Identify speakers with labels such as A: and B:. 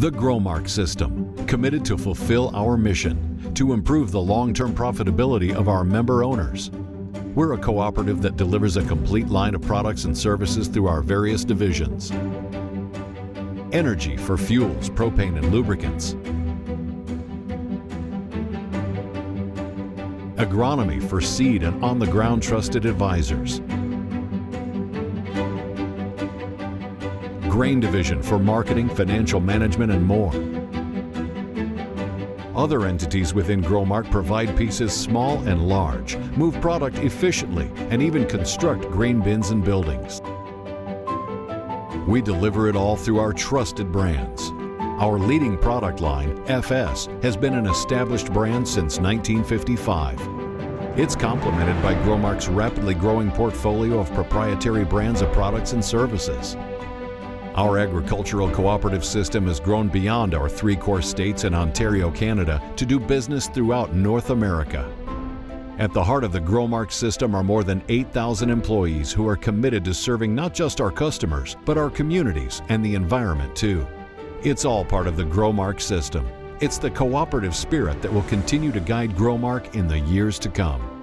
A: The Growmark System, committed to fulfill our mission to improve the long-term profitability of our member owners. We're a cooperative that delivers a complete line of products and services through our various divisions. Energy for fuels, propane, and lubricants. Agronomy for seed and on-the-ground trusted advisors. Grain Division for marketing, financial management, and more. Other entities within Growmark provide pieces small and large, move product efficiently, and even construct grain bins and buildings. We deliver it all through our trusted brands. Our leading product line, FS, has been an established brand since 1955. It's complemented by Growmark's rapidly growing portfolio of proprietary brands of products and services. Our agricultural cooperative system has grown beyond our three core states and Ontario, Canada to do business throughout North America. At the heart of the Growmark system are more than 8,000 employees who are committed to serving not just our customers, but our communities and the environment too. It's all part of the Growmark system. It's the cooperative spirit that will continue to guide Growmark in the years to come.